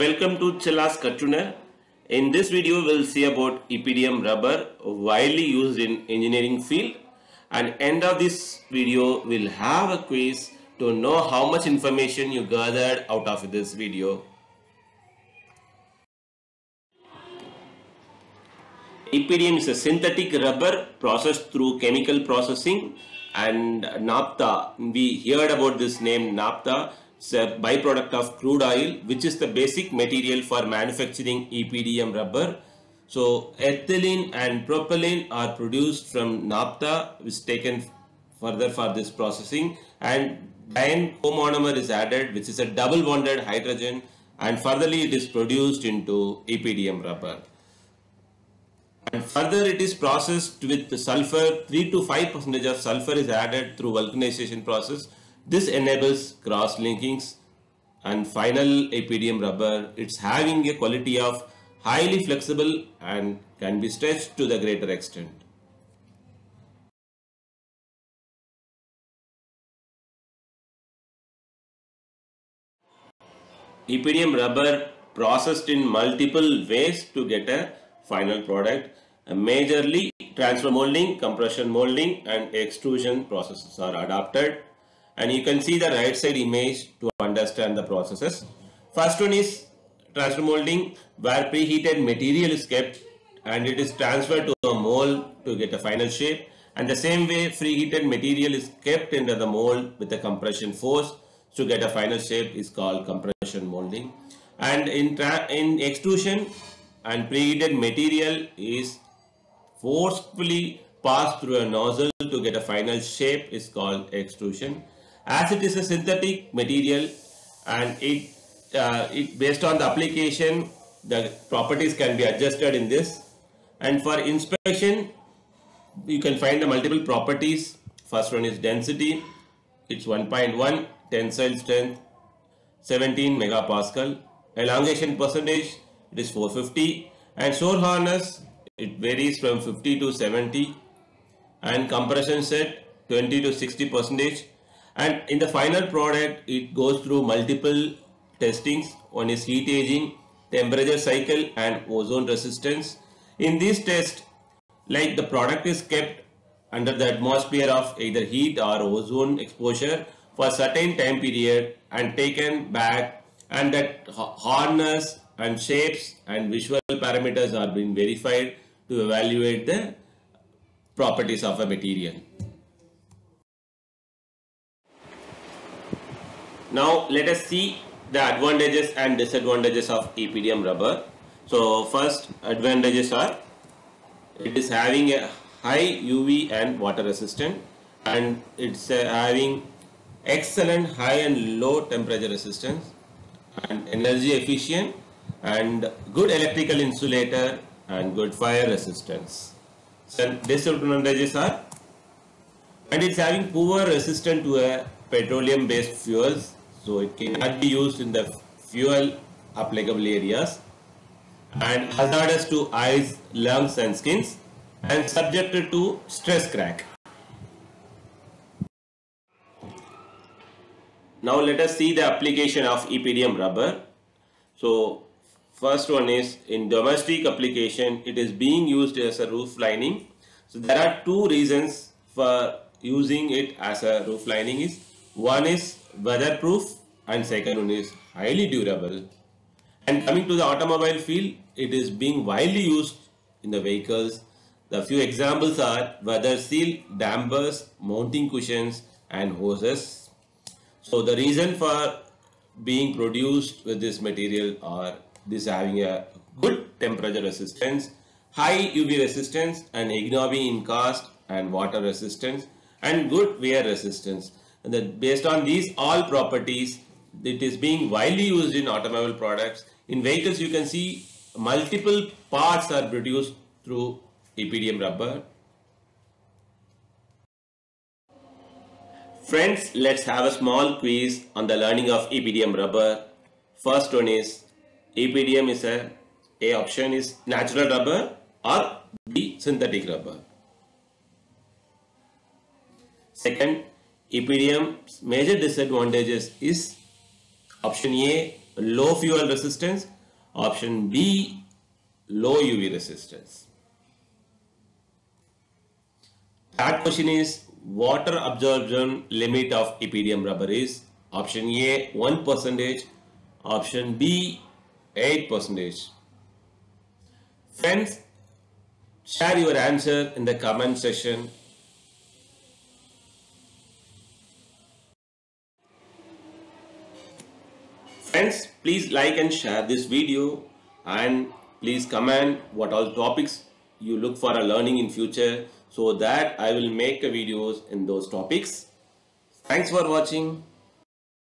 Welcome to Chella's Katrunar. In this video, we'll see about EPDM rubber, widely used in engineering field. And end of this video, we'll have a quiz to know how much information you gathered out of this video. EPDM is a synthetic rubber processed through chemical processing and naphtha. We heard about this name naphtha. It's a byproduct of crude oil which is the basic material for manufacturing EPDM rubber. So ethylene and propylene are produced from naphtha which is taken further for this processing. And diene comonomer is added which is a double bonded hydrogen. And furtherly it is produced into EPDM rubber. And further it is processed with sulfur. 3 to 5 percentage of sulfur is added through vulcanization process this enables cross linkings and final EPDM rubber it's having a quality of highly flexible and can be stretched to the greater extent EPDM rubber processed in multiple ways to get a final product. Majorly transfer molding, compression molding and extrusion processes are adopted. And you can see the right side image to understand the processes. First one is transfer molding where preheated material is kept and it is transferred to a mold to get a final shape. And the same way preheated material is kept into the mold with a compression force to get a final shape is called compression molding. And in, in extrusion and preheated material is forcefully passed through a nozzle to get a final shape is called extrusion. As it is a synthetic material and it, uh, it based on the application the properties can be adjusted in this. And for inspection you can find the multiple properties. First one is density. It's 1.1 tensile strength 17 megapascal. Elongation percentage it is 450 and shore hardness it varies from 50 to 70 and compression set 20 to 60 percentage and in the final product it goes through multiple testings one is heat aging temperature cycle and ozone resistance in this test like the product is kept under the atmosphere of either heat or ozone exposure for a certain time period and taken back and that hardness and shapes and visual parameters are being verified to evaluate the properties of a material. Now let us see the advantages and disadvantages of EPDM rubber. So first advantages are it is having a high UV and water resistant and it's uh, having excellent high and low temperature resistance and energy efficient and good electrical insulator and good fire resistance. So disadvantages are and it's having poor resistance to a petroleum based fuels so it cannot be used in the fuel applicable areas and hazardous to eyes, lungs and skins and subjected to stress crack. Now let us see the application of EPDM rubber. So first one is in domestic application it is being used as a roof lining. So there are two reasons for using it as a roof lining is one is weatherproof and second one is highly durable. And coming to the automobile field it is being widely used in the vehicles. The few examples are weather seal, dampers, mounting cushions and hoses so the reason for being produced with this material are this having a good temperature resistance, high UV resistance and ignoby in cast and water resistance and good wear resistance. And then based on these all properties, it is being widely used in automobile products. In vehicles, you can see multiple parts are produced through EPDM rubber Friends, let's have a small quiz on the learning of EPDM rubber. First one is EPDM is a A option is natural rubber or B synthetic rubber. Second, EPDM's major disadvantages is option A low fuel resistance. Option B, low UV resistance. Third question is water absorption limit of EPDM rubber is option A 1 percentage, option B 8 percentage. Friends, share your answer in the comment section. Friends, please like and share this video and please comment what all topics you look for a learning in future so that I will make videos in those topics. Thanks for watching.